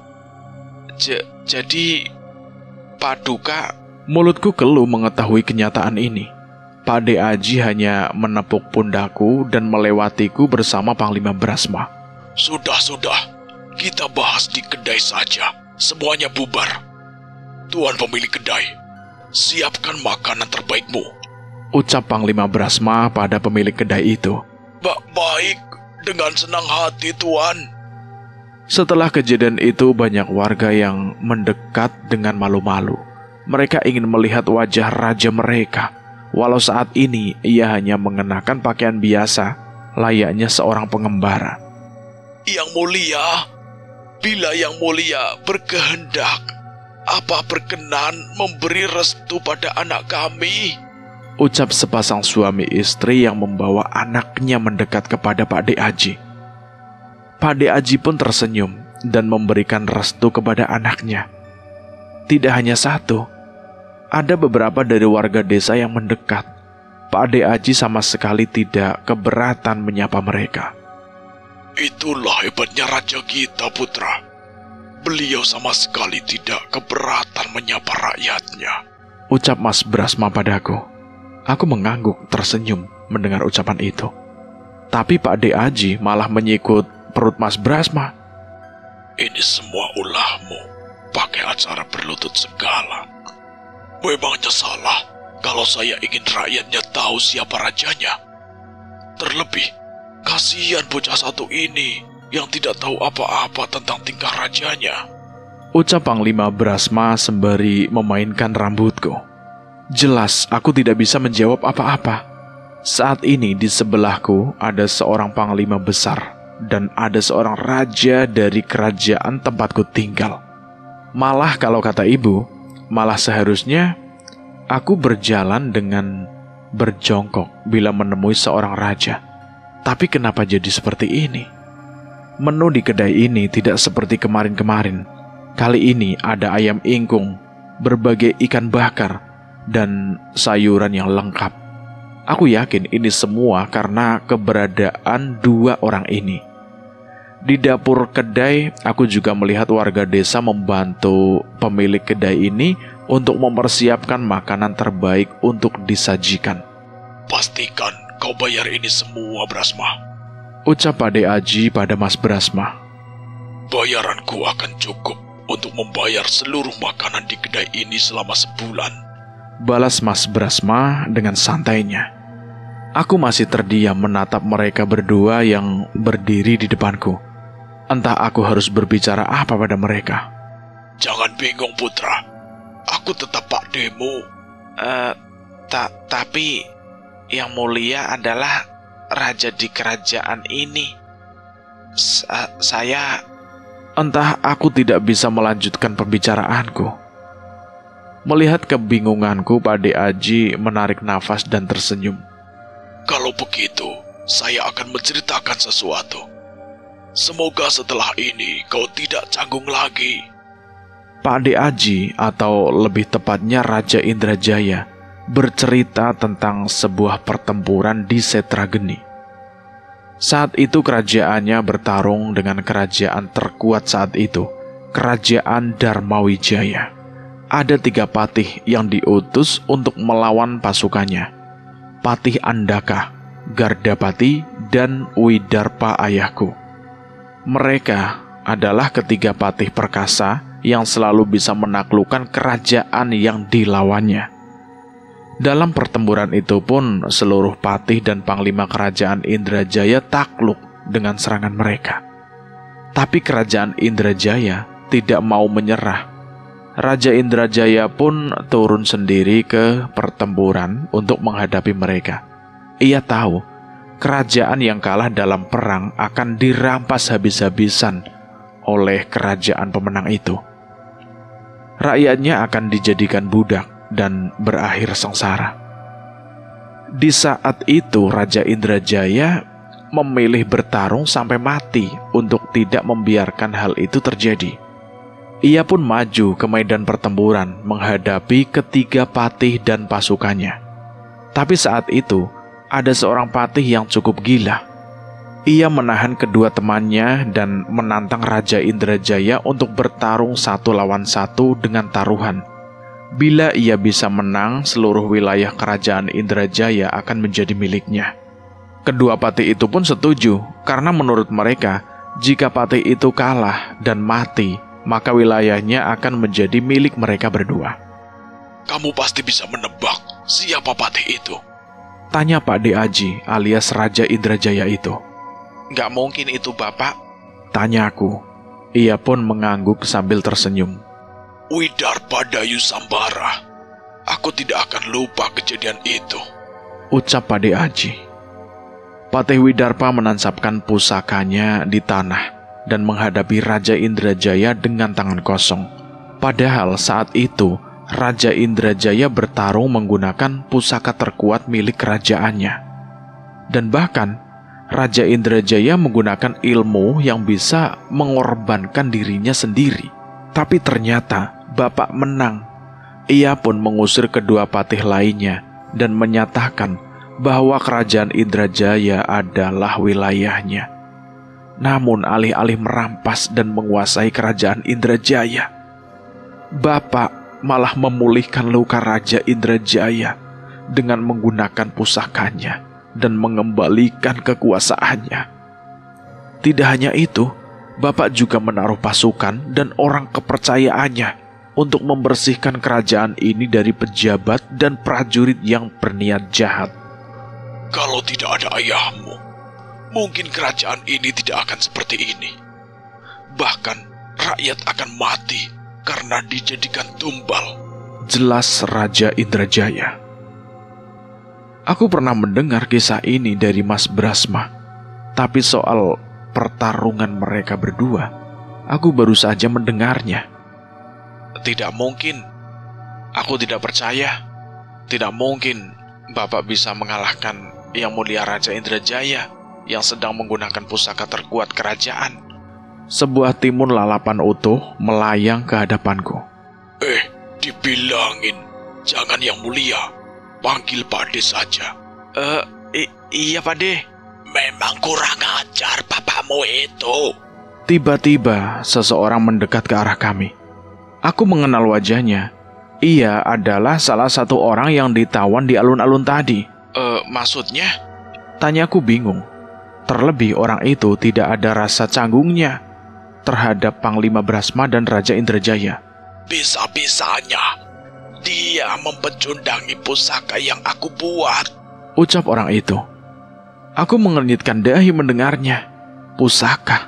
J jadi Pak Duka. Mulutku keluh mengetahui kenyataan ini. Pak De Aji hanya menepuk pundaku dan melewatiku bersama Panglima Brasma. Sudah, sudah. Kita bahas di kedai saja. Semuanya bubar. Tuan pemilik kedai, siapkan makanan terbaikmu ucap Panglima Brasma pada pemilik kedai itu. Ba baik, dengan senang hati Tuan. Setelah kejadian itu banyak warga yang mendekat dengan malu-malu. Mereka ingin melihat wajah raja mereka. Walau saat ini ia hanya mengenakan pakaian biasa, layaknya seorang pengembara. Yang mulia, bila yang mulia berkehendak, apa berkenan memberi restu pada anak kami? ucap sepasang suami istri yang membawa anaknya mendekat kepada Pak De Aji. Pak De Aji pun tersenyum dan memberikan restu kepada anaknya. Tidak hanya satu, ada beberapa dari warga desa yang mendekat. Pak De Aji sama sekali tidak keberatan menyapa mereka. Itulah hebatnya raja kita, putra. Beliau sama sekali tidak keberatan menyapa rakyatnya. Ucap Mas Brasma padaku. Aku mengangguk tersenyum mendengar ucapan itu. Tapi Pak De Aji malah menyikut perut Mas Brasma. Ini semua ulahmu, pakai acara berlutut segala. Memangnya salah kalau saya ingin rakyatnya tahu siapa rajanya. Terlebih, kasihan bocah satu ini yang tidak tahu apa-apa tentang tingkah rajanya. Ucap Panglima Brasma sembari memainkan rambutku. Jelas aku tidak bisa menjawab apa-apa. Saat ini di sebelahku ada seorang panglima besar dan ada seorang raja dari kerajaan tempatku tinggal. Malah kalau kata ibu, malah seharusnya aku berjalan dengan berjongkok bila menemui seorang raja. Tapi kenapa jadi seperti ini? Menu di kedai ini tidak seperti kemarin-kemarin. Kali ini ada ayam ingkung, berbagai ikan bakar, dan sayuran yang lengkap. Aku yakin ini semua karena keberadaan dua orang ini. Di dapur kedai, aku juga melihat warga desa membantu pemilik kedai ini untuk mempersiapkan makanan terbaik untuk disajikan. Pastikan kau bayar ini semua, Brasma. Ucap Pade Aji pada Mas Brasma. Bayaranku akan cukup untuk membayar seluruh makanan di kedai ini selama sebulan balas Mas Brasma dengan santainya. Aku masih terdiam menatap mereka berdua yang berdiri di depanku. Entah aku harus berbicara apa pada mereka. Jangan bingung putra. Aku tetap Pak Demo. Eh, ta tapi yang mulia adalah raja di kerajaan ini. Sa saya Entah aku tidak bisa melanjutkan pembicaraanku. Melihat kebingunganku, Pak De Aji menarik nafas dan tersenyum. Kalau begitu, saya akan menceritakan sesuatu. Semoga setelah ini kau tidak canggung lagi. Pak De Aji atau lebih tepatnya Raja Indrajaya bercerita tentang sebuah pertempuran di Setrageni. Saat itu kerajaannya bertarung dengan kerajaan terkuat saat itu, kerajaan Dharmawijaya. Ada tiga patih yang diutus untuk melawan pasukannya. Patih Andaka, Gardapati, dan Widarpa ayahku. Mereka adalah ketiga patih perkasa yang selalu bisa menaklukkan kerajaan yang dilawannya. Dalam pertempuran itu pun seluruh patih dan panglima kerajaan Indrajaya takluk dengan serangan mereka. Tapi kerajaan Indrajaya tidak mau menyerah. Raja Indrajaya pun turun sendiri ke pertempuran untuk menghadapi mereka. Ia tahu kerajaan yang kalah dalam perang akan dirampas habis-habisan oleh kerajaan pemenang itu. Rakyatnya akan dijadikan budak dan berakhir sengsara. Di saat itu Raja Indrajaya memilih bertarung sampai mati untuk tidak membiarkan hal itu terjadi. Ia pun maju ke medan pertempuran menghadapi ketiga patih dan pasukannya. Tapi saat itu ada seorang patih yang cukup gila. Ia menahan kedua temannya dan menantang Raja Indrajaya untuk bertarung satu lawan satu dengan taruhan Bila ia bisa menang, seluruh wilayah kerajaan Indrajaya akan menjadi miliknya. Kedua patih itu pun setuju, karena menurut mereka, jika patih itu kalah dan mati, maka wilayahnya akan menjadi milik mereka berdua. Kamu pasti bisa menebak siapa patih itu. Tanya Pak De Aji alias Raja Indrajaya itu. nggak mungkin itu bapak. Tanya aku. Ia pun mengangguk sambil tersenyum. Widarpa Dayu Sambara. Aku tidak akan lupa kejadian itu. Ucap Pade Aji. Patih Widarpa menancapkan pusakanya di tanah dan menghadapi Raja Indrajaya dengan tangan kosong. Padahal saat itu Raja Indrajaya bertarung menggunakan pusaka terkuat milik kerajaannya. Dan bahkan Raja Indrajaya menggunakan ilmu yang bisa mengorbankan dirinya sendiri. Tapi ternyata Bapak menang. Ia pun mengusir kedua patih lainnya dan menyatakan bahwa kerajaan Indrajaya adalah wilayahnya. Namun alih-alih merampas dan menguasai kerajaan Indrajaya, Bapak malah memulihkan luka Raja Indrajaya dengan menggunakan pusakanya dan mengembalikan kekuasaannya. Tidak hanya itu, Bapak juga menaruh pasukan dan orang kepercayaannya untuk membersihkan kerajaan ini dari pejabat dan prajurit yang berniat jahat. Kalau tidak ada ayahmu, mungkin kerajaan ini tidak akan seperti ini. Bahkan rakyat akan mati karena dijadikan tumbal. Jelas Raja Indrajaya. Aku pernah mendengar kisah ini dari Mas Brasma, tapi soal pertarungan mereka berdua, aku baru saja mendengarnya. Tidak mungkin. Aku tidak percaya. Tidak mungkin Bapak bisa mengalahkan Yang Mulia Raja Indrajaya yang sedang menggunakan pusaka terkuat kerajaan. Sebuah timun lalapan utuh melayang ke hadapanku. Eh, dibilangin, jangan yang mulia. Panggil Pade saja. Eh, uh, iya Pade. Memang kurang ajar bapakmu itu. Tiba-tiba seseorang mendekat ke arah kami. Aku mengenal wajahnya. Ia adalah salah satu orang yang ditawan di alun-alun tadi. uh, maksudnya? Tanyaku bingung. Terlebih orang itu tidak ada rasa canggungnya terhadap Panglima Brasma dan Raja Indrajaya. Bisa-bisanya dia mempecundangi pusaka yang aku buat. Ucap orang itu. Aku mengernyitkan dahi mendengarnya. Pusaka.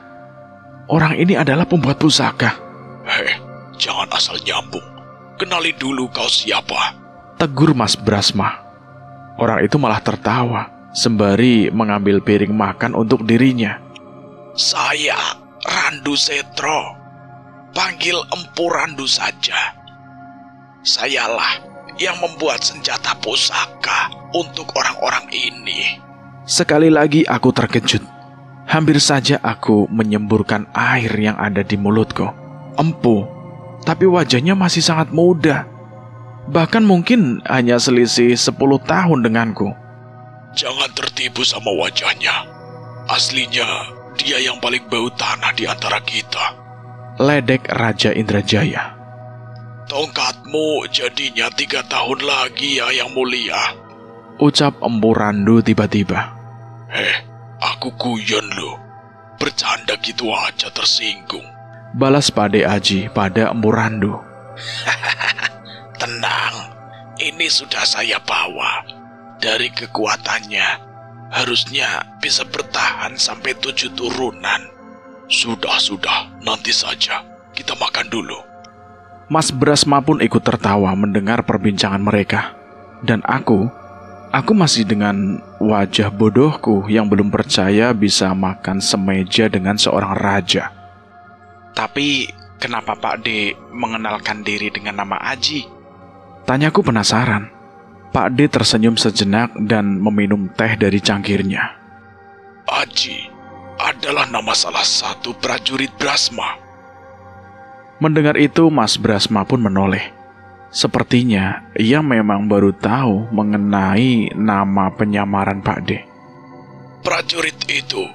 Orang ini adalah pembuat pusaka. Hei, Jangan asal nyambung. kenali dulu kau siapa. Tegur Mas Brasma. Orang itu malah tertawa, sembari mengambil piring makan untuk dirinya. Saya Randu Setro. Panggil Empu Randu saja. Sayalah yang membuat senjata pusaka untuk orang-orang ini. Sekali lagi aku terkejut. Hampir saja aku menyemburkan air yang ada di mulutku. Empu, tapi wajahnya masih sangat muda. Bahkan mungkin hanya selisih 10 tahun denganku. Jangan tertipu sama wajahnya. Aslinya, dia yang paling bau tanah di antara kita. Ledek Raja Indrajaya. Tongkatmu jadinya tiga tahun lagi ya yang mulia. Ucap Empu Randu tiba-tiba. Eh, aku guyon loh. Bercanda gitu aja tersinggung. Balas Pade Aji pada Empu Randu. Tenang, ini sudah saya bawa. Dari kekuatannya, harusnya bisa bertahan sampai tujuh turunan. Sudah, sudah, nanti saja. Kita makan dulu. Mas Brasma pun ikut tertawa mendengar perbincangan mereka. Dan aku, aku masih dengan wajah bodohku yang belum percaya bisa makan semeja dengan seorang raja. Tapi kenapa Pak D mengenalkan diri dengan nama Aji? Tanyaku penasaran. Pak D tersenyum sejenak dan meminum teh dari cangkirnya. Aji adalah nama salah satu prajurit Brasma. Mendengar itu, Mas Brasma pun menoleh. Sepertinya ia memang baru tahu mengenai nama penyamaran Pak D. Prajurit itu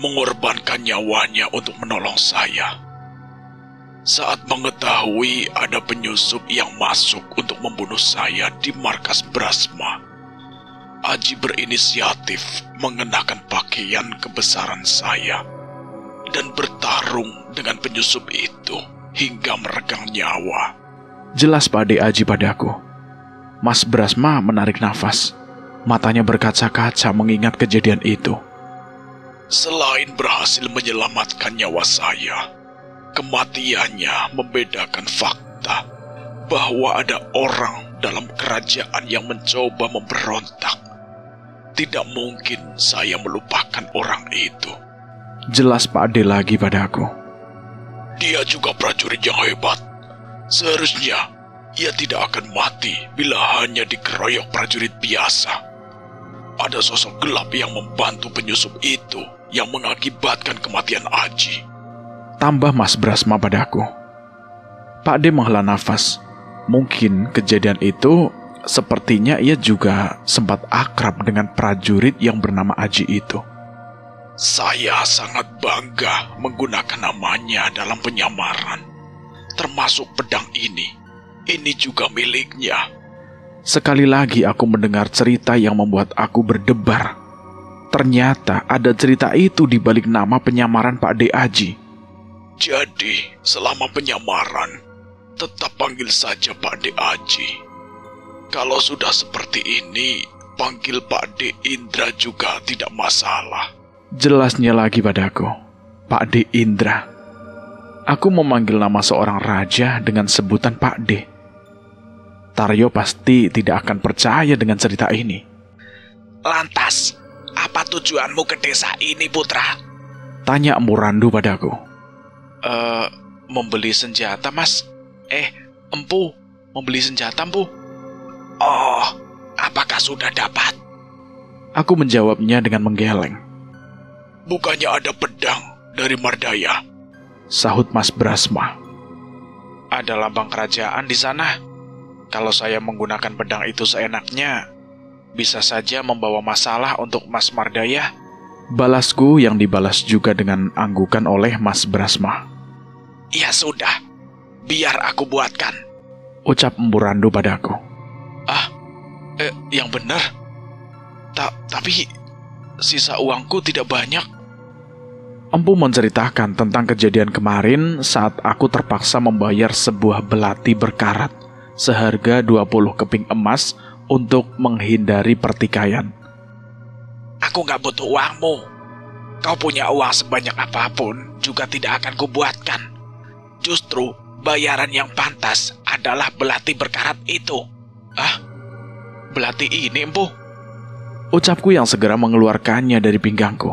mengorbankan nyawanya untuk menolong saya. Saat mengetahui ada penyusup yang masuk untuk membunuh saya di markas Brasma, Aji berinisiatif mengenakan pakaian kebesaran saya dan bertarung dengan penyusup itu hingga meregang nyawa. Jelas Pak De Aji padaku. Mas Brasma menarik nafas. Matanya berkaca-kaca mengingat kejadian itu. Selain berhasil menyelamatkan nyawa saya, kematiannya membedakan fakta bahwa ada orang dalam kerajaan yang mencoba memberontak. Tidak mungkin saya melupakan orang itu. Jelas Pak Ade lagi padaku. Dia juga prajurit yang hebat. Seharusnya ia tidak akan mati bila hanya dikeroyok prajurit biasa. Ada sosok gelap yang membantu penyusup itu yang mengakibatkan kematian Aji. Tambah Mas Brasma padaku. Pak D menghela nafas. Mungkin kejadian itu sepertinya ia juga sempat akrab dengan prajurit yang bernama Aji itu. Saya sangat bangga menggunakan namanya dalam penyamaran, termasuk pedang ini. Ini juga miliknya. Sekali lagi aku mendengar cerita yang membuat aku berdebar. Ternyata ada cerita itu di balik nama penyamaran Pak D. Aji. Jadi, selama penyamaran, tetap panggil saja Pak D. Aji. Kalau sudah seperti ini, panggil Pak D. Indra juga tidak masalah. Jelasnya lagi padaku, Pak D. Indra. Aku memanggil nama seorang raja dengan sebutan Pak D. Taryo pasti tidak akan percaya dengan cerita ini. Lantas, apa tujuanmu ke desa ini, Putra? Tanya Murandu padaku. Eh, membeli senjata, Mas. Eh, Empu, membeli senjata, Empu. Oh, apakah sudah dapat? Aku menjawabnya dengan menggeleng. Bukannya ada pedang dari Mardaya? Sahut Mas Brasma. Ada lambang kerajaan di sana. Kalau saya menggunakan pedang itu seenaknya, bisa saja membawa masalah untuk Mas Mardaya. Balasku yang dibalas juga dengan anggukan oleh Mas Brasma. Ya sudah, biar aku buatkan. Ucap Emburandu padaku. Ah, eh, yang benar. Ta tapi sisa uangku tidak banyak. Empu menceritakan tentang kejadian kemarin saat aku terpaksa membayar sebuah belati berkarat seharga 20 keping emas untuk menghindari pertikaian. Aku nggak butuh uangmu. Kau punya uang sebanyak apa pun juga tidak akan kubuatkan. Justru bayaran yang pantas adalah belati berkarat itu. Ah, belati ini, Empu? Ucapku yang segera mengeluarkannya dari pinggangku.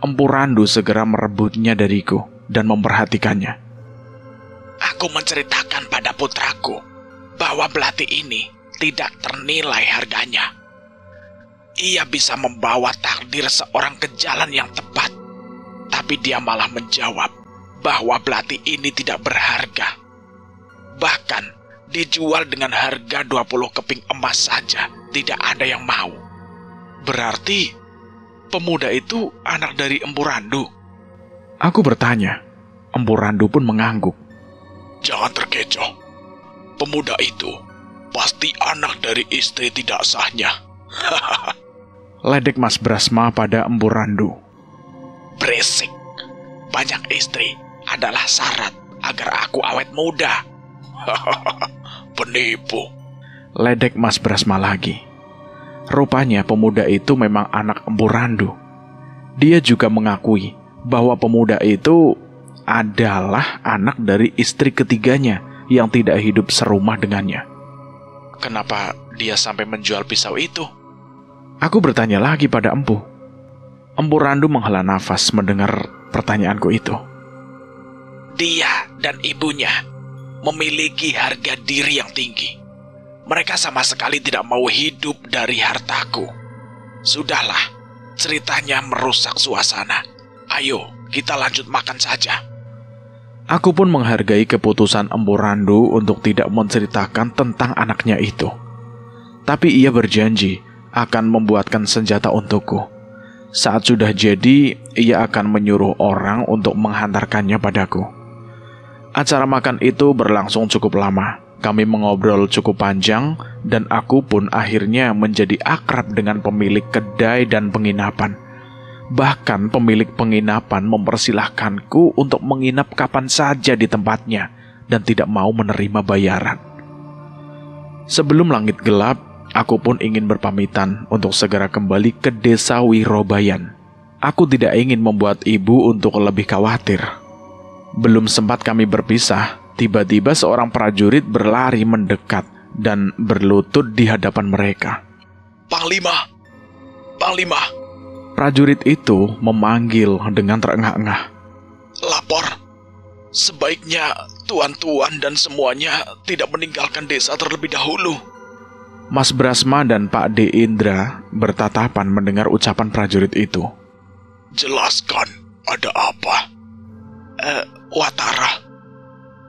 Empu Randu segera merebutnya dariku dan memperhatikannya. Aku menceritakan pada putraku bahwa belati ini tidak ternilai harganya. Ia bisa membawa takdir seorang ke jalan yang tepat. Tapi dia malah menjawab bahwa belati ini tidak berharga. Bahkan dijual dengan harga 20 keping emas saja, tidak ada yang mau. Berarti pemuda itu anak dari Empu Randu. Aku bertanya. Empu Randu pun mengangguk. Jangan terkecoh. Pemuda itu pasti anak dari istri tidak sahnya. Ledek Mas Brasma pada Empu Randu. Berisik. Banyak istri adalah syarat agar aku awet muda. Penipu. Ledek Mas Brasma lagi. Rupanya pemuda itu memang anak Empu Randu. Dia juga mengakui bahwa pemuda itu adalah anak dari istri ketiganya yang tidak hidup serumah dengannya. Kenapa dia sampai menjual pisau itu? Aku bertanya lagi pada Empu. Empu Randu menghela nafas mendengar pertanyaanku itu. Dia dan ibunya memiliki harga diri yang tinggi. Mereka sama sekali tidak mau hidup dari hartaku. Sudahlah, ceritanya merusak suasana. Ayo, kita lanjut makan saja. Aku pun menghargai keputusan Empu Randu untuk tidak menceritakan tentang anaknya itu. Tapi ia berjanji akan membuatkan senjata untukku. Saat sudah jadi, ia akan menyuruh orang untuk menghantarkannya padaku. Acara makan itu berlangsung cukup lama. Kami mengobrol cukup panjang, dan aku pun akhirnya menjadi akrab dengan pemilik kedai dan penginapan. Bahkan pemilik penginapan mempersilahkanku untuk menginap kapan saja di tempatnya dan tidak mau menerima bayaran. Sebelum langit gelap, aku pun ingin berpamitan untuk segera kembali ke desa Wirobayan. Aku tidak ingin membuat ibu untuk lebih khawatir. Belum sempat kami berpisah, tiba-tiba seorang prajurit berlari mendekat dan berlutut di hadapan mereka. Panglima! Panglima! Prajurit itu memanggil dengan terengah-engah. Lapor! Sebaiknya tuan-tuan dan semuanya tidak meninggalkan desa terlebih dahulu. Mas Brasma dan Pak D. Indra bertatapan mendengar ucapan prajurit itu. Jelaskan, ada apa? Eh, Watara.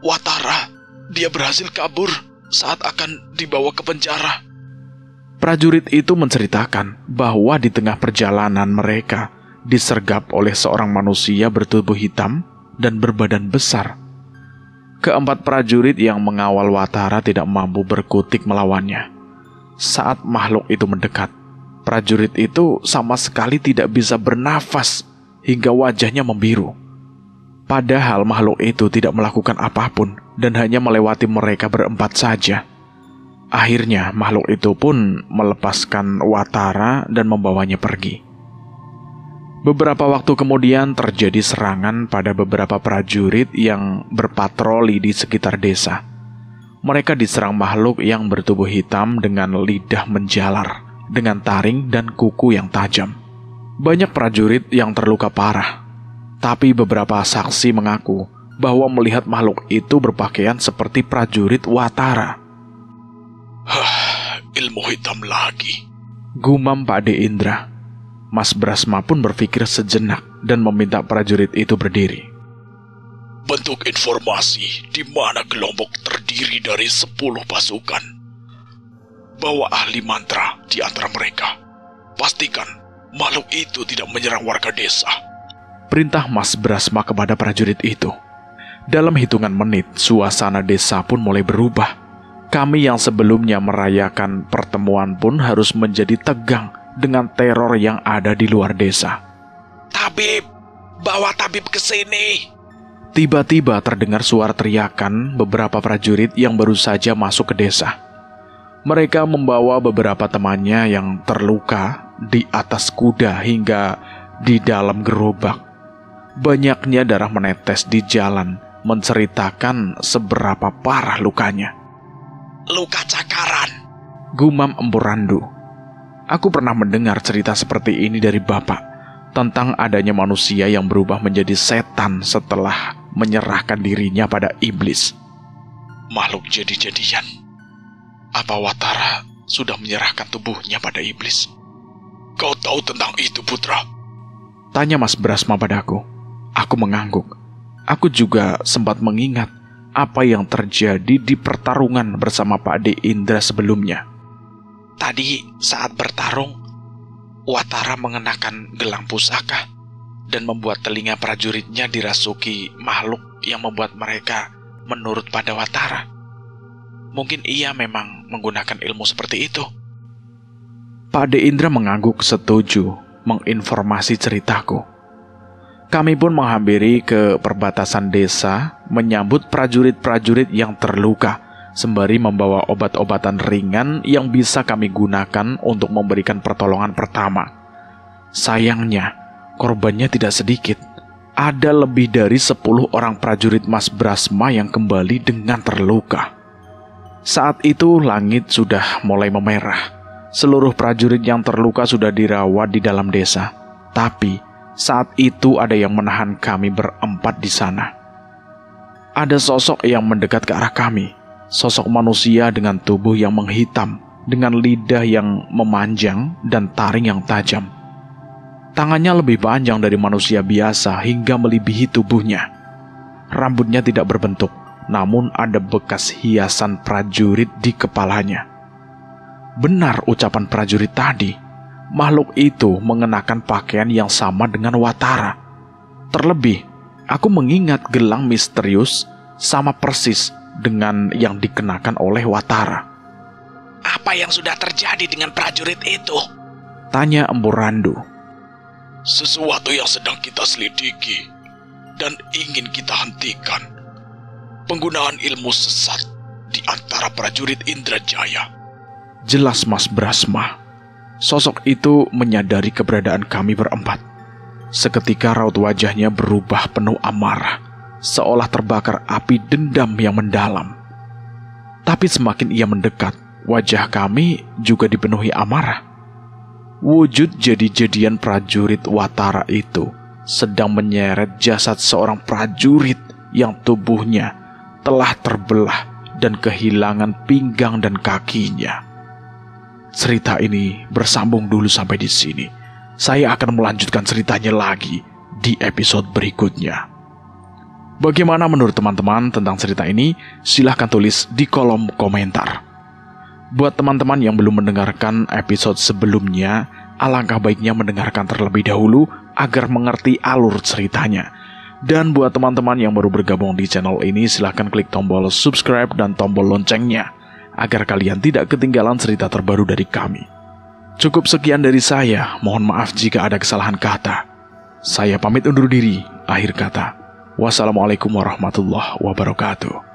Watara, dia berhasil kabur saat akan dibawa ke penjara. Prajurit itu menceritakan bahwa di tengah perjalanan mereka disergap oleh seorang manusia bertubuh hitam dan berbadan besar. Keempat prajurit yang mengawal Watara tidak mampu berkutik melawannya. Saat makhluk itu mendekat, prajurit itu sama sekali tidak bisa bernafas hingga wajahnya membiru. Padahal makhluk itu tidak melakukan apa pun dan hanya melewati mereka berempat saja. Akhirnya makhluk itu pun melepaskan Watara dan membawanya pergi. Beberapa waktu kemudian terjadi serangan pada beberapa prajurit yang berpatroli di sekitar desa. Mereka diserang makhluk yang bertubuh hitam dengan lidah menjalar, dengan taring dan kuku yang tajam. Banyak prajurit yang terluka parah, tapi beberapa saksi mengaku bahwa melihat makhluk itu berpakaian seperti prajurit Watara. Hah, ilmu hitam lagi. Gumam Pak De Indra. Mas Brasma pun berpikir sejenak dan meminta prajurit itu berdiri. Bentuk informasi di mana kelompok terdiri dari 10 pasukan. Bawa ahli mantra di antara mereka. Pastikan makhluk itu tidak menyerang warga desa. Perintah Mas Brasma kepada prajurit itu. Dalam hitungan menit, suasana desa pun mulai berubah. Kami yang sebelumnya merayakan pertemuan pun harus menjadi tegang dengan teror yang ada di luar desa. Tabib, bawa tabib ke sini. Tiba-tiba terdengar suara teriakan beberapa prajurit yang baru saja masuk ke desa. Mereka membawa beberapa temannya yang terluka di atas kuda hingga di dalam gerobak. Banyaknya darah menetes di jalan menceritakan seberapa parah lukanya. Luka cakaran. Gumam Empu Randu. Aku pernah mendengar cerita seperti ini dari bapak tentang adanya manusia yang berubah menjadi setan setelah menyerahkan dirinya pada iblis. Makhluk jadi-jadian. Apa Watara sudah menyerahkan tubuhnya pada iblis? Kau tahu tentang itu, Putra? Tanya Mas Brasma padaku. Aku mengangguk. Aku juga sempat mengingat apa yang terjadi di pertarungan bersama Pak De Indra sebelumnya. Tadi saat bertarung, Watara mengenakan gelang pusaka dan membuat telinga prajuritnya dirasuki makhluk yang membuat mereka menurut pada Watara. Mungkin ia memang menggunakan ilmu seperti itu. Pak De Indra mengangguk setuju menginformasi ceritaku. Kami pun menghampiri ke perbatasan desa menyambut prajurit-prajurit yang terluka sembari membawa obat-obatan ringan yang bisa kami gunakan untuk memberikan pertolongan pertama. Sayangnya, korbannya tidak sedikit. Ada lebih dari 10 orang prajurit Mas Brasma yang kembali dengan terluka. Saat itu langit sudah mulai memerah. Seluruh prajurit yang terluka sudah dirawat di dalam desa. Tapi saat itu ada yang menahan kami berempat di sana. Ada sosok yang mendekat ke arah kami. Sosok manusia dengan tubuh yang menghitam, dengan lidah yang memanjang dan taring yang tajam. Tangannya lebih panjang dari manusia biasa hingga melebihi tubuhnya. Rambutnya tidak berbentuk, namun ada bekas hiasan prajurit di kepalanya. Benar ucapan prajurit tadi, makhluk itu mengenakan pakaian yang sama dengan Watara. Terlebih, aku mengingat gelang misterius sama persis dengan yang dikenakan oleh Watara. Apa yang sudah terjadi dengan prajurit itu? Tanya Empu Randu. Sesuatu yang sedang kita selidiki dan ingin kita hentikan. Penggunaan ilmu sesat di antara prajurit Indrajaya. Jelas Mas Brasma. Sosok itu menyadari keberadaan kami berempat. Seketika raut wajahnya berubah penuh amarah, seolah terbakar api dendam yang mendalam. Tapi semakin ia mendekat, wajah kami juga dipenuhi amarah. Wujud jadi-jadian prajurit Watara itu sedang menyeret jasad seorang prajurit yang tubuhnya telah terbelah dan kehilangan pinggang dan kakinya. Cerita ini bersambung dulu sampai di sini. Saya akan melanjutkan ceritanya lagi di episode berikutnya. Bagaimana menurut teman-teman tentang cerita ini? Silahkan tulis di kolom komentar. Buat teman-teman yang belum mendengarkan episode sebelumnya, alangkah baiknya mendengarkan terlebih dahulu agar mengerti alur ceritanya. Dan buat teman-teman yang baru bergabung di channel ini, silahkan klik tombol subscribe dan tombol loncengnya agar kalian tidak ketinggalan cerita terbaru dari kami. Cukup sekian dari saya, mohon maaf jika ada kesalahan kata. Saya pamit undur diri, akhir kata. Wassalamualaikum warahmatullahi wabarakatuh.